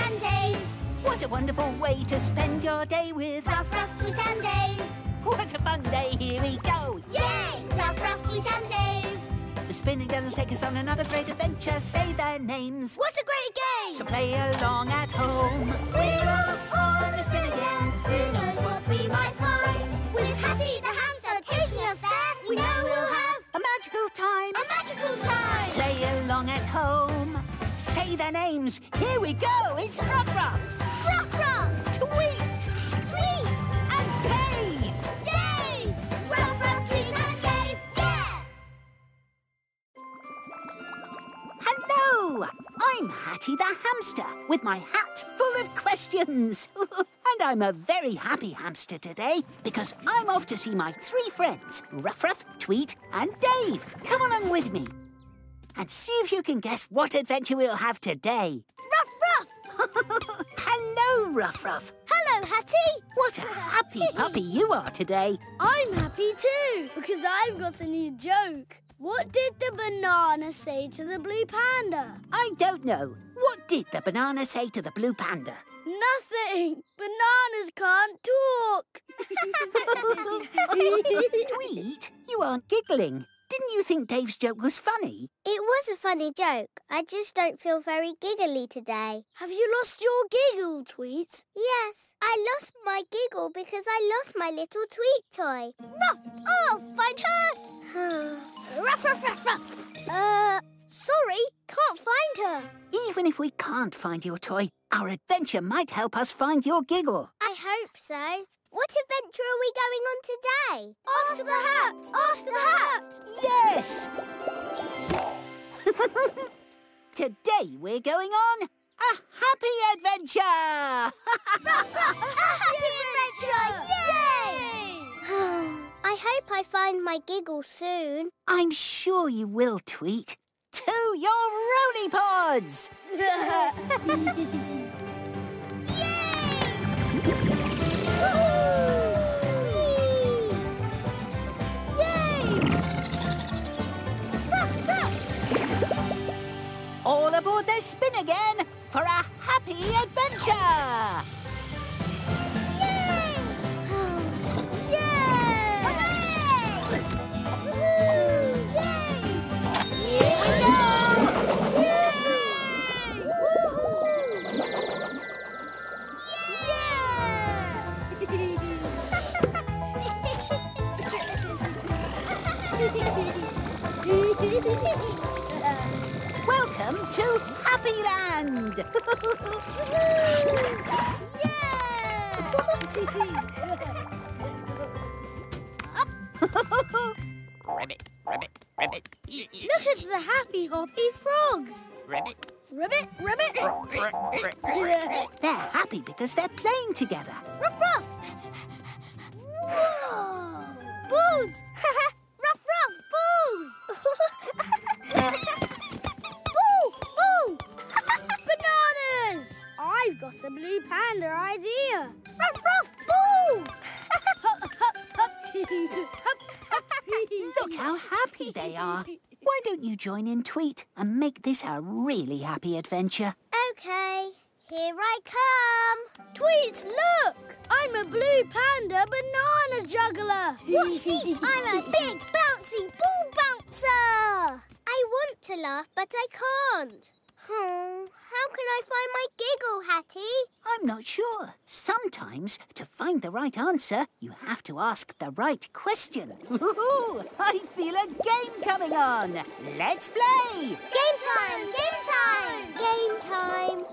and Dave. What a wonderful way to spend your day with Ruff, Ruff, Tweet and Dave. What a fun day, here we go! Yay! Ruff, Ruff, Tweet and Dave. The spinning will take us on another great adventure. Say their names. What a great game! So play along at home. We're off on a spin again. Who knows what we might find? With Hatty the hamster taking us there, we know we'll have A magical time. a magical time. Play along at home. Say their names. Here we go. It's Ruff Ruff, Ruff, Ruff, Tweet, Tweet, and Dave. Dave. Ruff, Ruff, Tweet and Dave. Yeah! Hello! I'm Hatty the hamster with my hat full of questions. and I'm a very happy hamster today because I'm off to see my three friends, Ruff Ruff, Tweet, and Dave. Come along with me and see if you can guess what adventure we'll have today. Ruff, Ruff. Hello, Ruff Ruff. Hello, Hatty. What a happy puppy you are today. I'm happy too, because I've got a new joke. What did the banana say to the blue panda? I don't know. What did the banana say to the blue panda? Nothing! Bananas can't talk! Tweet, you aren't giggling. Didn't you think Dave's joke was funny? It was a funny joke. I just don't feel very giggly today. Have you lost your giggle, Tweet? Yes, I lost my giggle because I lost my little tweet toy. Ruff! I'll find her! ruff, ruff, ruff, ruff. Uh, sorry, can't find her. Even if we can't find your toy, our adventure might help us find your giggle. I hope so. What adventure are we going on today? Ask the hat! Ask the hat! Yes! Today we're going on a happy adventure! Happy adventure! Yay! I hope I find my giggle soon. I'm sure you will, Tweet. To your roly pods! All aboard the spin again for a happy adventure! Welcome to Happy Land! Ribbit, ribbit, ribbit. Look at the happy hoppy frogs! Ribbit, Ribbit, ribbit! They're happy because they're playing together. Ruff, ruff! Whoa! Balls! got a blue panda idea. ruff, ruff, ball! Look how happy they are. Why don't you join in Tweet and make this a really happy adventure? okay, here I come. Tweet, look! I'm a blue panda banana juggler. Watch me! I'm a big bouncy ball bouncer! I want to laugh, but I can't. Hmm, how can I find my giggle, Hatty? I'm not sure. Sometimes, to find the right answer, you have to ask the right question. Ooh, I feel a game coming on. Let's play! Game time! Game time! Game time!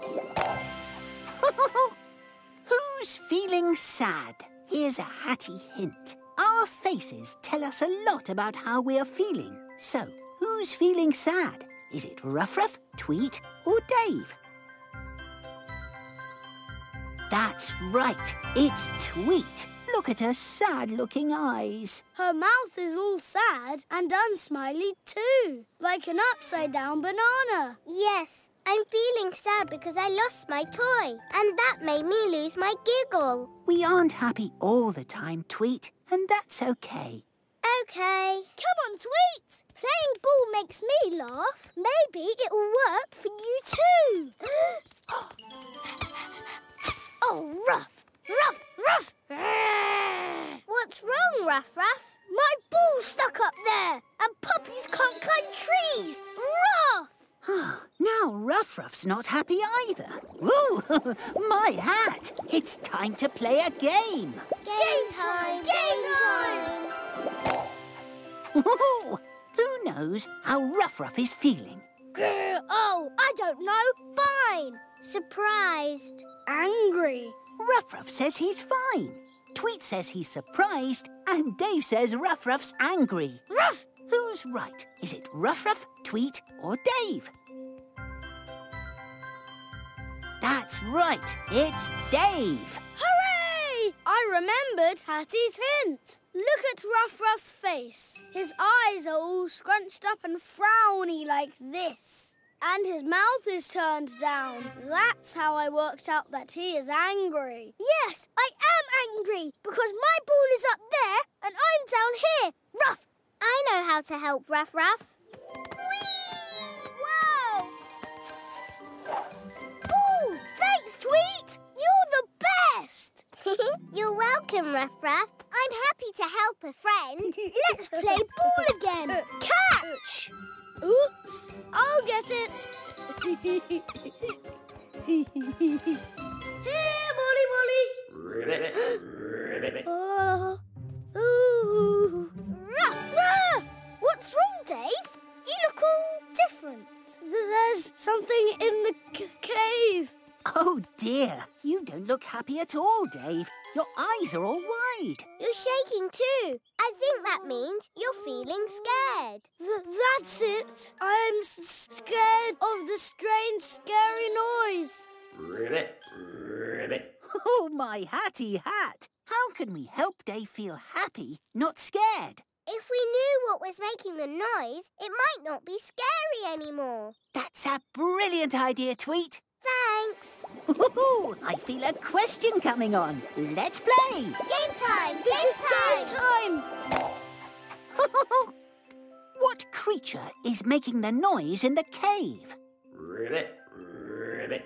Who's feeling sad? Here's a hatty hint. Our faces tell us a lot about how we are feeling. So, who's feeling sad? Is it Ruff Ruff, Tweet, or Dave? That's right. It's Tweet. Look at her sad-looking eyes. Her mouth is all sad and unsmiley too, like an upside down banana. Yes, I'm feeling sad because I lost my toy, and that made me lose my giggle. We aren't happy all the time, Tweet, and that's okay. Okay. Come on, Tweet! Playing ball makes me laugh. Maybe it'll work for you too. oh, Ruff! Ruff! Ruff! What's wrong, Ruff Ruff? My ball's stuck up there, and puppies can't climb trees. Ruff! now Ruff Ruff's not happy either. Ooh, my hat! It's time to play a game. Game Ruff Ruff is feeling? Grr, oh, I don't know. Fine. Surprised. Angry. Ruff Ruff says he's fine. Tweet says he's surprised, and Dave says Ruff Ruff's angry. Ruff! Who's right? Is it Ruff Ruff, Tweet, or Dave? That's right, it's Dave. Hooray! I remembered Hatty's hint. Look at Ruff Ruff's face. His eyes are all scrunched up and frowny like this. And his mouth is turned down. That's how I worked out that he is angry. Yes, I am angry because my ball is up there and I'm down here. Ruff! I know how to help Ruff Ruff. Whee! Whoa! Ball! Thanks, Tweet! You're the best! You're welcome, Ruff Ruff. I'm happy to help a friend. Let's play ball again. Catch! Oops, I'll get it. Here, Molly Molly. Ribbit, ribbit. Oh, ooh. Ruff! Ruff! What's wrong, Dave? You look all different. There's something in the c- cave. Oh dear, you don't look happy at all, Dave. Your eyes are all wide. You're shaking too. I think that means you're feeling scared. Th- that's it. I'm s- scared of the strange, scary noise. Ribbit, ribbit. Oh, my hatty hat. How can we help Dave feel happy, not scared? If we knew what was making the noise, it might not be scary anymore. That's a brilliant idea, Tweet. Thanks. Ooh, I feel a question coming on. Let's play. Game time! Game time! Game time! time. what creature is making the noise in the cave? Ribbit, ribbit.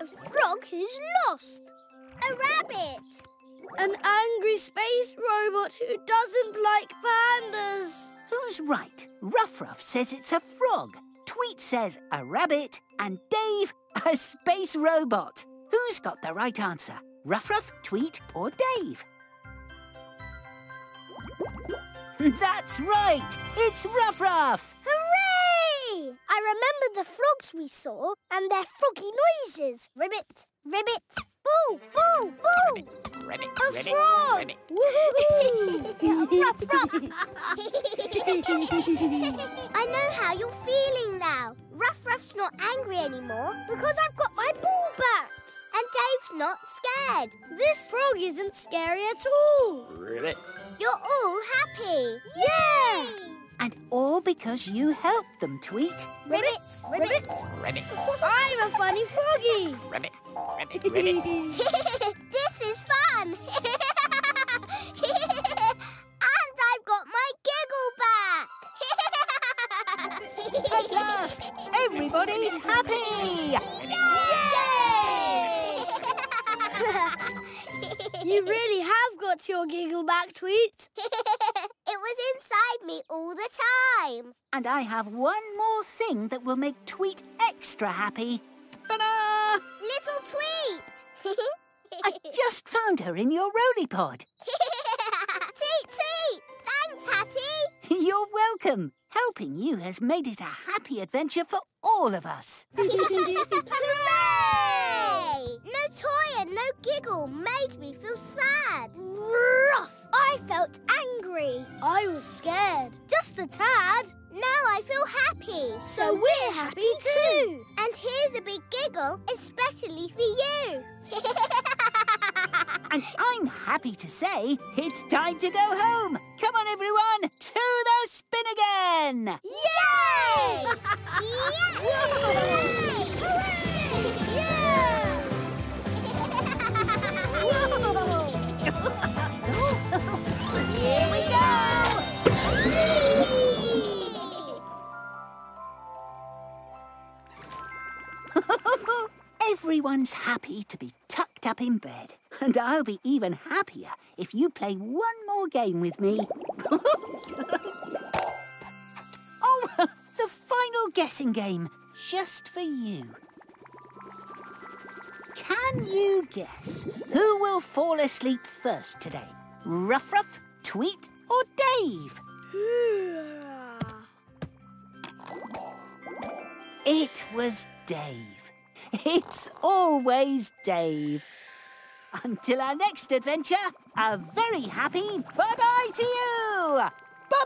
A frog who's lost. A rabbit! An angry space robot who doesn't like pandas. Who's right? Ruff Ruff says it's a frog. Tweet says a rabbit. And Dave, a space robot. Who's got the right answer? Ruff Ruff, Tweet, or Dave? That's right! It's Ruff Ruff! Hooray! I remember the frogs we saw and their froggy noises. Ribbit, ribbit, boo, boo, boo! Ribbit, A ribbit, frog! ribbit. ruff, ruff. I know how you're feeling now. Ruff Ruff's not angry anymore because I've got my ball back. And Dave's not scared. This frog isn't scary at all. Ribbit. You're all happy. Yeah! And all because you helped them, Tweet. Ribbit, ribbit. Ribbit, I'm a funny froggy. ribbit, ribbit, ribbit. this is fun. and I've got my giggle back. At last, everybody's happy! Yay! you really have got your giggle back, Tweet. it was inside me all the time. And I have one more thing that will make Tweet extra happy. Ta-da! Little tweet. I just found her in your roly pod. Toot toot. Thanks, Hatty. You're welcome. Helping you has made it a happy adventure for all of us. Hooray! No toy and no giggle made me feel sad. Ruff! I felt angry. I was scared. Just a tad. Now I feel happy. So we're happy too. And here's a big giggle, especially for you. And I'm happy to say it's time to go home. Come on, everyone, to the spin again. Yay! Here we go. Everyone's happy to be tucked up in bed. And I'll be even happier if you play one more game with me. oh, the final guessing game, just for you. Can you guess who will fall asleep first today? Ruff Ruff, Tweet, or Dave? It was Dave. It's always Dave. Until our next adventure, a very happy bye bye to you! Bye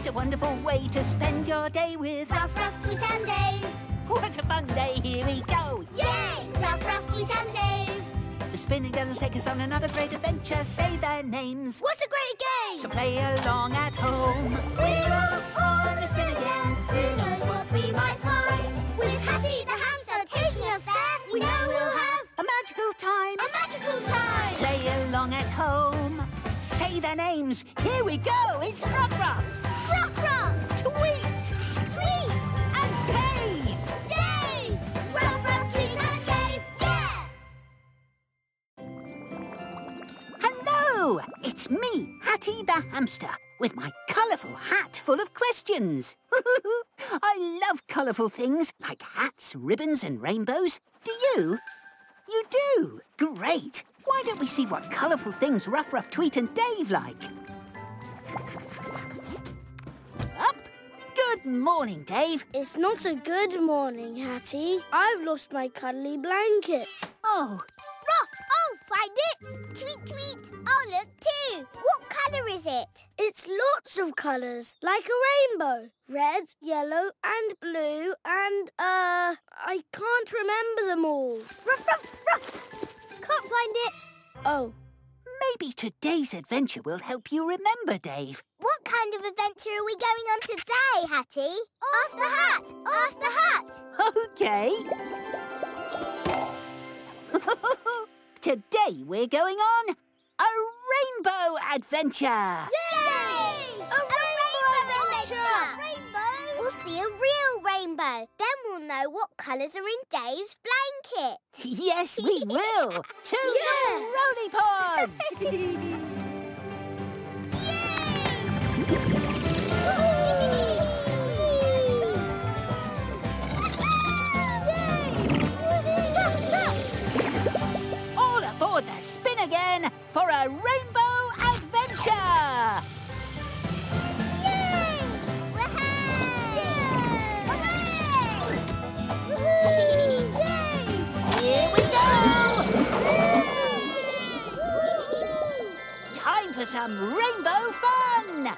What a wonderful way to spend your day with Ruff Ruff, Tweet and Dave! What a fun day, here we go! Yay! Ruff Ruff, Tweet and Dave! The spinning girls take us on another great adventure, say their names. What a great game! So play along at home. We're off on the spin again. Who knows what we might find? With Hatty the hamster taking us there, we know we'll have A magical time. a magical time. Play along at home. Say their names. Here we go. It's Ruff Ruff, Ruff Ruff, Tweet, Tweet, and Dave. Dave, Ruff Ruff, Tweet and Dave. Yeah! Hello, it's me, Hatty the hamster, with my colourful hat full of questions. I love colourful things like hats, ribbons, and rainbows. Do you? You do? Great. Why don't we see what colourful things Ruff Ruff, Tweet, and Dave like? Up. Good morning, Dave. It's not a good morning, Hatty. I've lost my cuddly blanket. Oh, Ruff, I'll find it. Tweet, tweet. I'll look too. What colour is it? It's lots of colours, like a rainbow. Red, yellow, and blue, and, uh, I can't remember them all. Ruff, ruff, ruff. Can't find it. Oh, maybe today's adventure will help you remember, Dave. What kind of adventure are we going on today, Hatty? Ask the hat. Ask the hat. Okay. Today we're going on a rainbow adventure. Yay! Rainbow. Then we'll know what colours are in Dave's blanket. Yes, we will. Two Yeah. Roly Pods. All aboard the spin again for a rainbow adventure. Some rainbow fun.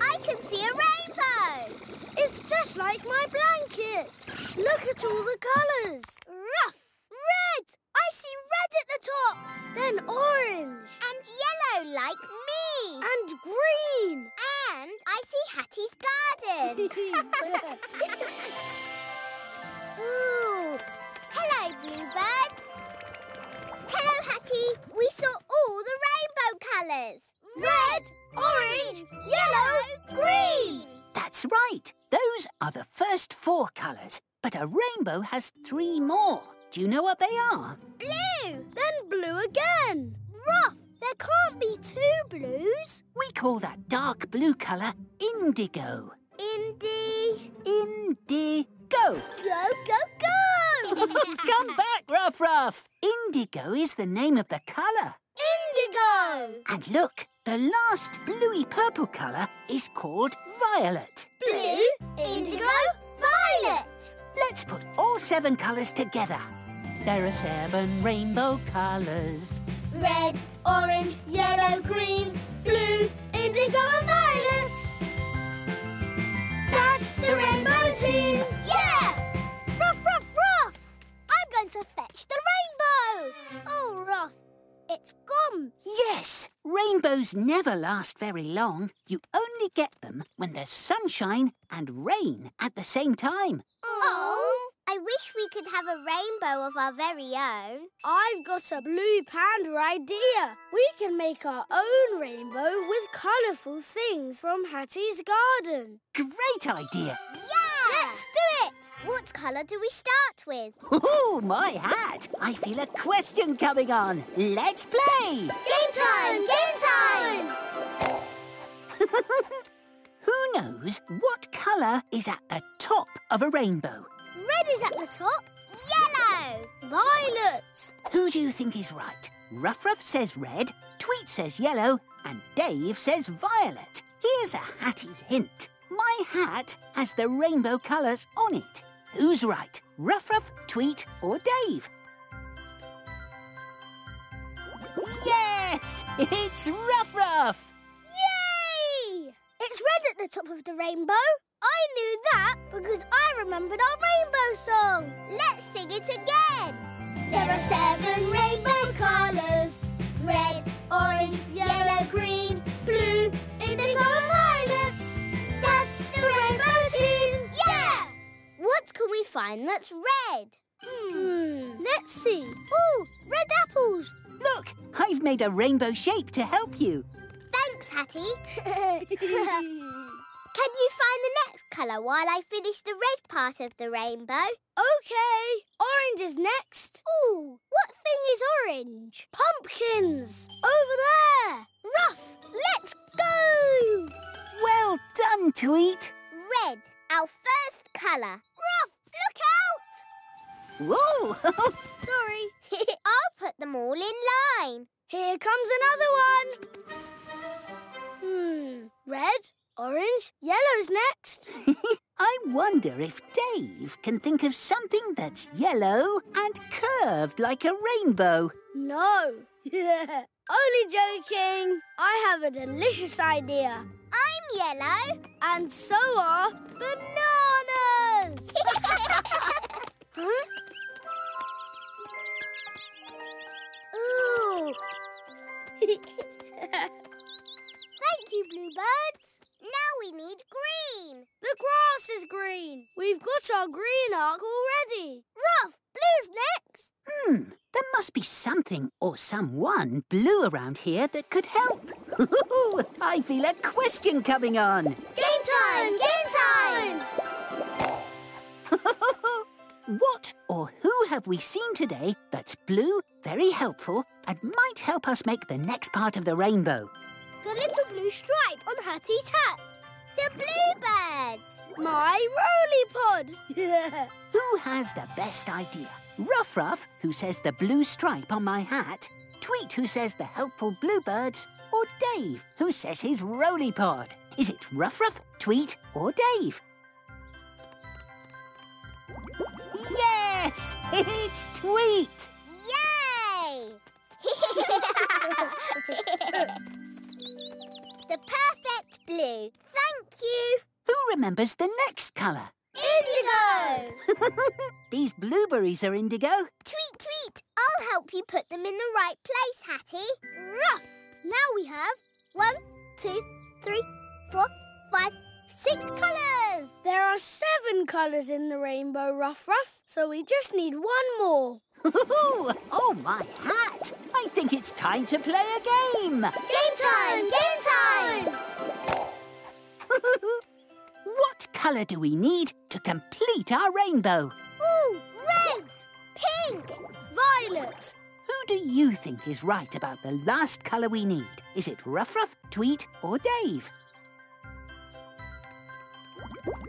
I can see a rainbow! it's just like my blanket. Look at all the colours. Ooh! Hello, bluebirds! Hello, Hatty! We saw all the rainbow colours! Red, orange, yellow, green! That's right. Those are the first four colours. But a rainbow has three more. Do you know what they are? Blue! Then blue again. Rough! There can't be two blues. We call that dark blue colour indigo. Indy. Indigo. Go, go, go! Come back, Ruff Ruff. Indigo is the name of the colour. Indigo! And look, the last bluey purple colour is called violet. Blue, indigo, violet. Let's put all seven colours together. There are seven rainbow colours. Red, orange, yellow, green, blue, indigo and violet. The rainbow team. Yeah! Ruff, ruff, ruff! I'm going to fetch the rainbow. Oh, Ruff, it's gone. Yes, Rainbows never last very long. You only get them when there's sunshine and rain at the same time. Oh, I wish we could have a rainbow of our very own. I've got a blue panda idea. We can make our own rainbow with colourful things from Hatty's garden. Great idea. Yeah! Let's do it! What colour do we start with? Ooh, my hat! I feel a question coming on. Let's play! Game time! Game time! Who knows what colour is at the top of a rainbow? Red is at the top. Yellow! Violet! Who do you think is right? Ruff Ruff says red, Tweet says yellow, and Dave says violet. Here's a hatty hint. My hat has the rainbow colours on it. Who's right? Ruff Ruff, Tweet, or Dave? Yes! It's Ruff Ruff! Yay! It's red at the top of the rainbow. I knew that because I remembered our rainbow song. Let's sing it again. There are seven rainbow colours. Red, orange, yellow, green, blue, indigo and violet. That's the rainbow team. Yeah! What can we find that's red? Hmm, let's see. Oh, red apples. Look, I've made a rainbow shape to help you. Thanks, Hatty. Can you find the next colour while I finish the red part of the rainbow? Okay, orange is next. Ooh, what thing is orange? Pumpkins! Over there! Ruff, let's go! Well done, Tweet. Red, our first colour. Ruff, look out! Whoa! Sorry. I'll put them all in line. Here comes another one. Hmm, red, orange, yellow's next. I wonder if Dave can think of something that's yellow and curved like a rainbow. No. Only joking. I have a delicious idea. I'm yellow. And so are bananas. Got our green arc already. Ruff, blue's next. Hmm, there must be something or someone blue around here that could help. I feel a question coming on. Game time! Game time! what or who have we seen today that's blue, very helpful, and might help us make the next part of the rainbow? The little blue stripe on Hatty's hat. The bluebirds. My roly pod. Yeah! Who has the best idea? Ruff Ruff, who says the blue stripe on my hat, Tweet, who says the helpful bluebirds, or Dave, who says his roly pod? Is it Ruff Ruff, Tweet, or Dave? Yes! It's Tweet! Yay! the perfect blue. Thank you. Who remembers the next colour? Indigo. These blueberries are indigo. Tweet, tweet. I'll help you put them in the right place, Hatty. Ruff. Now we have one, two, three, four, five, six colours. there are seven colours in the rainbow, Ruff Ruff, so we just need one more. oh, my hat! I think it's time to play a game! Game time! Game time! what colour do we need to complete our rainbow? Ooh, red, pink. Violet. Who do you think is right about the last colour we need? Is it Ruff Ruff, Tweet, or Dave?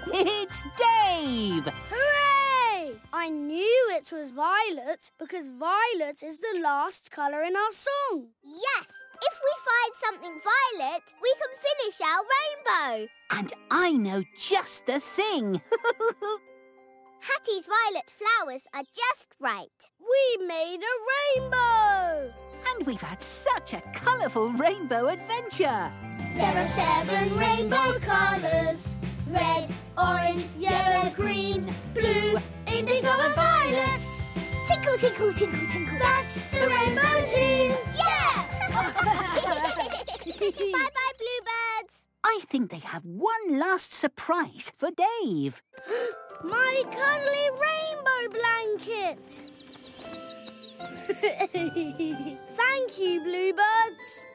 It's Dave! Hooray! I knew it was violet because violet is the last colour in our song. Yes, if we find something violet, we can finish our rainbow. And I know just the thing. Hatty's violet flowers are just right. We made a rainbow! and we've had such a colourful rainbow adventure. There are seven rainbow colours. Red, orange, yellow, green, blue, indigo and violet. Tinkle, tinkle, tinkle, tinkle. That's the rainbow team. Yeah! Bye-bye, bluebirds. I think they have one last surprise for Dave. My cuddly rainbow blanket! Thank you, Bluebirds.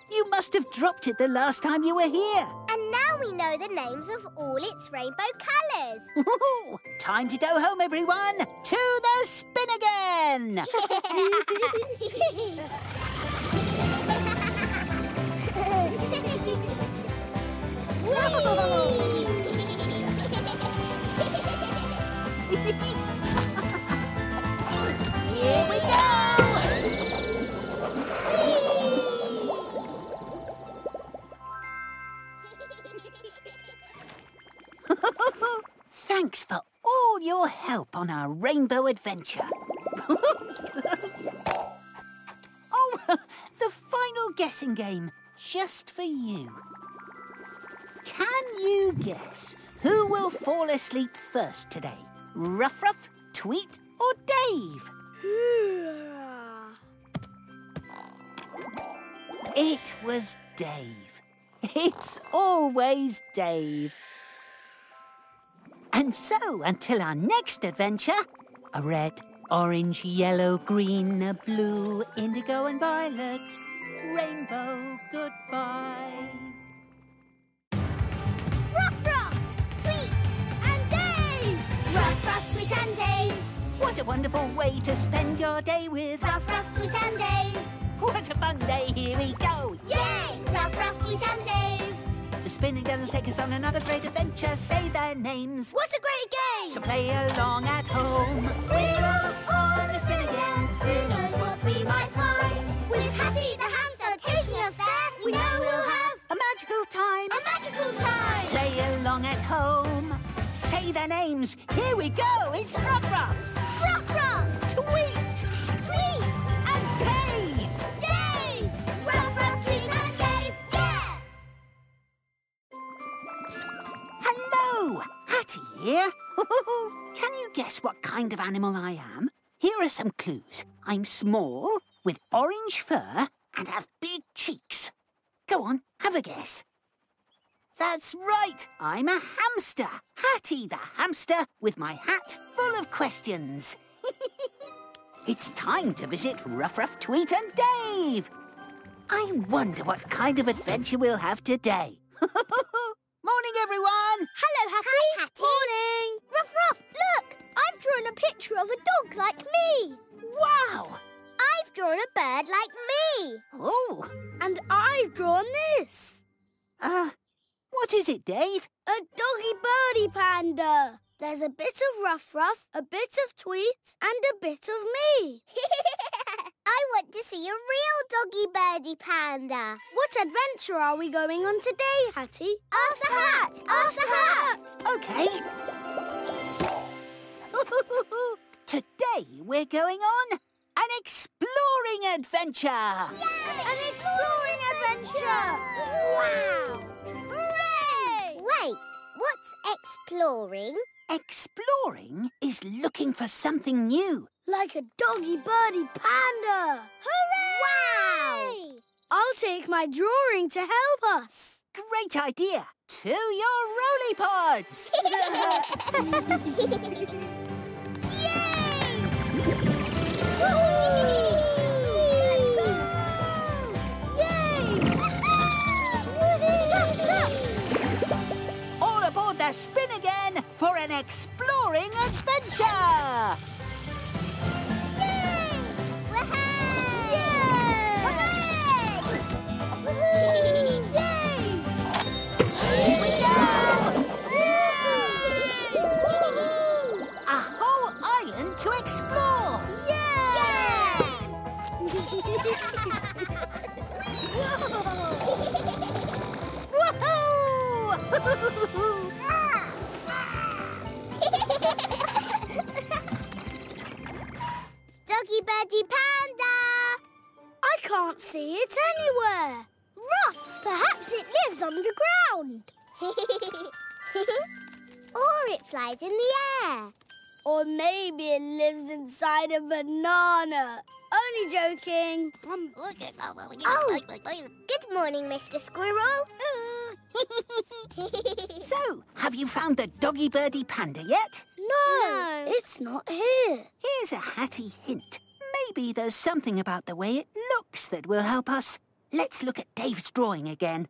you must have dropped it the last time you were here. And now we know the names of all its rainbow colours. Time to go home, everyone. To the spin again. Here we go. Thanks for all your help on our rainbow adventure. oh, the final guessing game, just for you. Can you guess who will fall asleep first today? Ruff Ruff, Tweet, or Dave? It was Dave. It's always Dave. And so, until our next adventure, a red, orange, yellow, green, a blue, indigo, and violet, rainbow, goodbye. Ruff Ruff, Tweet, and Dave. Ruff Ruff, Tweet, and Dave. What a wonderful way to spend your day with Ruff Ruff, Tweet, and Dave. What a fun day, here we go! Yay! Ruff Ruff, Tweet, and Dave. The spinning girls take us on another great adventure, say their names. What a great game! So play along at home. We're off on the spin again. Who knows what we might find? With Hatty the hamster taking us there, we know we'll have A magical time. a magical time. Play along at home. Say their names. Here we go. It's Ruff Ruff, Ruff Ruff, Here. Can you guess what kind of animal I am? Here are some clues. I'm small, with orange fur, and have big cheeks. Go on, have a guess. That's right, I'm a hamster. Hatty the hamster, with my hat full of questions. it's time to visit Ruff Ruff Tweet and Dave. I wonder what kind of adventure we'll have today. Morning, everyone. Hello, Hatty. Hi, Hatty. Morning! Ruff Ruff, look! I've drawn a picture of a dog like me. Wow. I've drawn a bird like me. Oh, And I've drawn this. uh, what is it, Dave? A doggy birdie panda. There's a bit of Ruff Ruff, a bit of Tweet, and a bit of me. I want to see a real doggy birdie panda. What adventure are we going on today, Hatty? Ask the hat! Ask the hat! Okay. Today we're going on an exploring adventure. An exploring adventure! Wow! Hooray! Wait, what's exploring? Exploring is looking for something new. Like a doggy birdie panda! Hooray! Wow! I'll take my drawing to help us. Great idea. To your roly pods. Yay! Yay! All aboard the spin again for an exploring adventure. Doggy birdie panda! I can't see it anywhere. Ruff! Perhaps it lives underground. or it flies in the air. Or maybe it lives inside a banana. Only joking. Oh, good morning, Mr. Squirrel. so, have you found the doggy birdie panda yet? No, No. it's not here. Here's a hatty hint. Maybe there's something about the way it looks that will help us. Let's look at Dave's drawing again.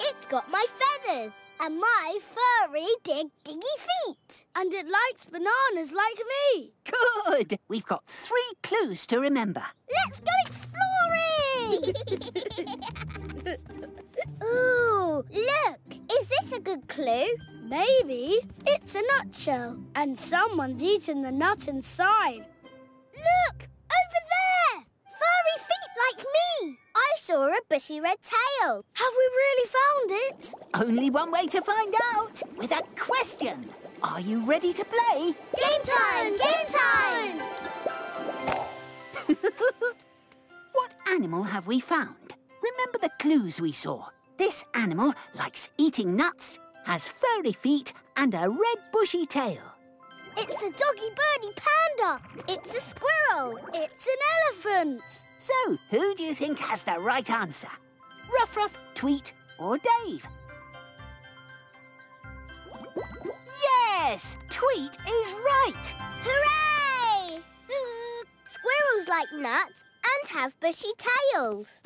It's got my feathers and my furry dig diggy feet. And it likes bananas like me. Good! We've got three clues to remember. Let's go exploring! Ooh, look! Is this a good clue? Maybe it's a nutshell and someone's eaten the nut inside. Look! Over there! Furry feet like me! I saw a bushy red tail. Have we really found it? Only one way to find out with a question. Are you ready to play? Game time! Game time! What animal have we found? Remember the clues we saw. This animal likes eating nuts, has furry feet, and a red bushy tail. It's the doggy birdie panda. It's a squirrel. It's an elephant. So, who do you think has the right answer? Ruff Ruff, Tweet, or Dave? Yes! Tweet is right! Hooray! Squirrels like nuts and have bushy tails.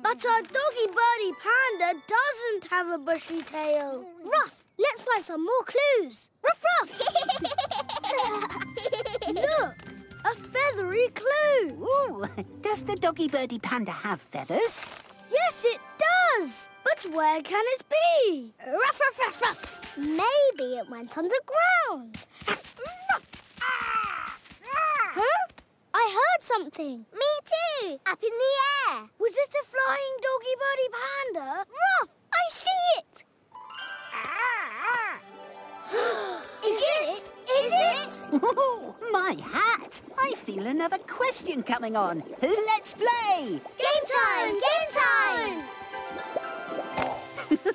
But our doggy birdie panda doesn't have a bushy tail. Ruff, let's find some more clues. Ruff, ruff. Look, a feathery clue. Ooh, does the doggy birdie panda have feathers? Yes, it does. But where can it be? ruff, ruff, ruff, ruff. Maybe it went underground. Ah, ah. huh? I heard something. Me too. Up in the air. Was it a flying doggy birdie panda? Ruff, I see it. Is it? Is it? Ooh, my hat! I feel another question coming on. Let's play! Game time! Game time!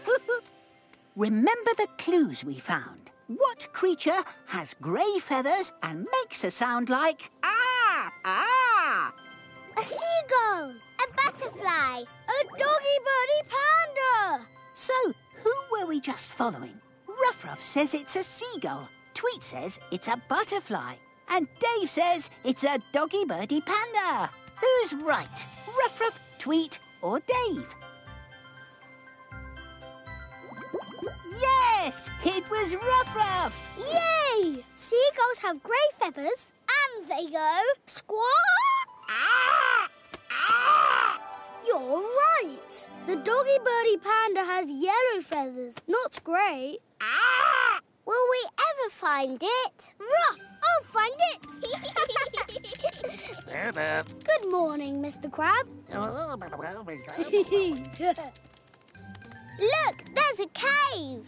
Remember the clues we found. What creature has grey feathers and makes a sound like ah ah? A seagull. A butterfly. A doggy birdie panda. So, who were we just following? Ruff Ruff says it's a seagull. Tweet says it's a butterfly. And Dave says it's a doggy birdie panda. Who's right? Ruff Ruff, Tweet, or Dave? Yes! It was Ruff Ruff! Yay! Seagulls have grey feathers and they go squawk. Ah! Ah! You're right. The doggy birdie panda has yellow feathers, not grey. Ah! Will we ever find it? Ruff, I'll find it. Good morning, Mr. Crab. Look, there's a cave.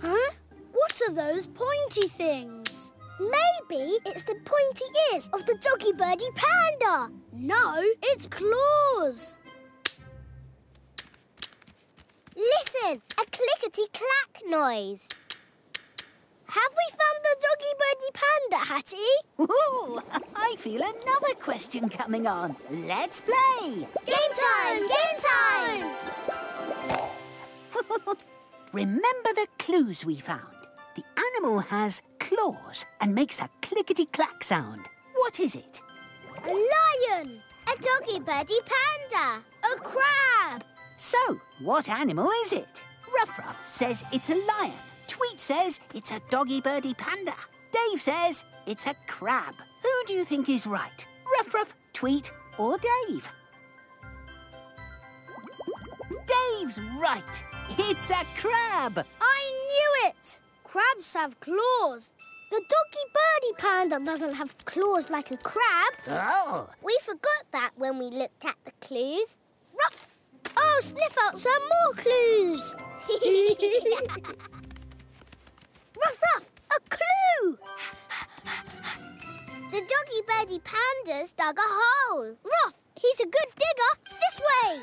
huh? What are those pointy things? Maybe it's the pointy ears of the doggy birdie panda. No, it's claws. Listen, a clickety clack noise. Have we found the doggy birdie panda, Hatty? Ooh, I feel another question coming on. Let's play! Game time! Game time! Remember the clues we found? The animal has claws and makes a clickety clack sound. What is it? A lion! A doggy birdie panda! A crab. So, what animal is it? Ruff Ruff says it's a lion. Tweet says it's a doggy birdie panda. Dave says it's a crab. Who do you think is right? Ruff Ruff, Tweet, or Dave? Dave's right. It's a crab. I knew it. Crabs have claws. The doggy birdie panda doesn't have claws like a crab. Oh. We forgot that when we looked at the clues. Ruff! Oh, sniff out some more clues. birdie pandas dug a hole. Ruff, he's a good digger. This way.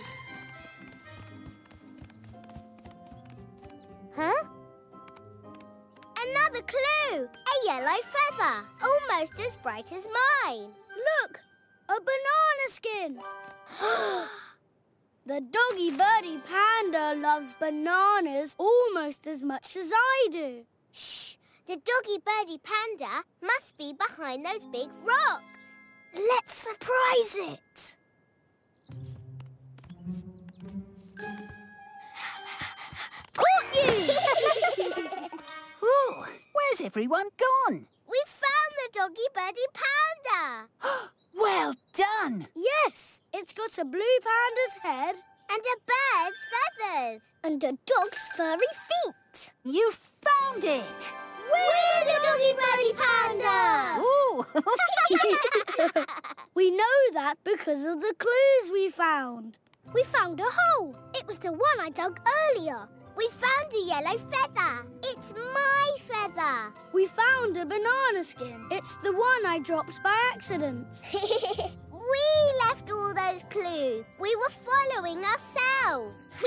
Huh? Another clue. A yellow feather, almost as bright as mine. Look, a banana skin. the doggy birdie panda loves bananas almost as much as I do. Shh! The doggy birdie panda must be behind those big rocks. Let's surprise it. Caught you! Ooh, where's everyone gone? we found the doggy birdie panda Well done! Yes, it's got a blue panda's head and a bird's feathers and a dog's furry feet. You found it! We're the doggy birdie panda! Ooh! We know that because of the clues we found. We found a hole. It was the one I dug earlier. We found a yellow feather. It's my feather. We found a banana skin. It's the one I dropped by accident. we left all those clues. We were following ourselves.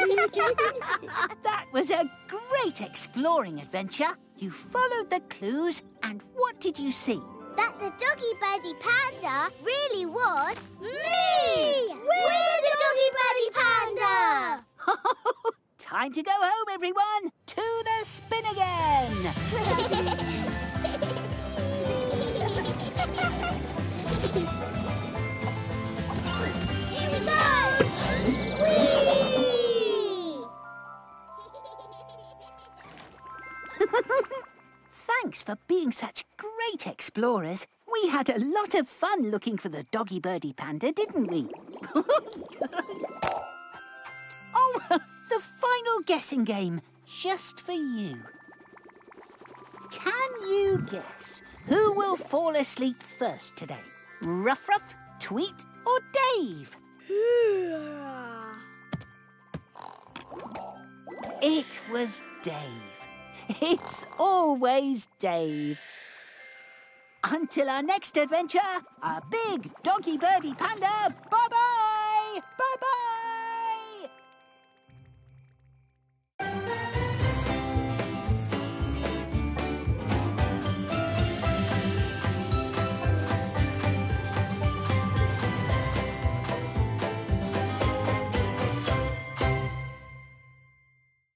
that was a great exploring adventure. You followed the clues, and what did you see? that the doggy birdie panda really was me. We're the doggy birdie panda. Time to go home, everyone! To the spin again! Here we go! Whee! Thanks for being such great explorers. We had a lot of fun looking for the doggy birdie panda, didn't we? oh, the final guessing game, just for you. Can you guess who will fall asleep first today? Ruff Ruff, Tweet, or Dave? It was Dave. It's always Dave. Until our next adventure, a big doggy birdie panda. Bye bye! Bye bye!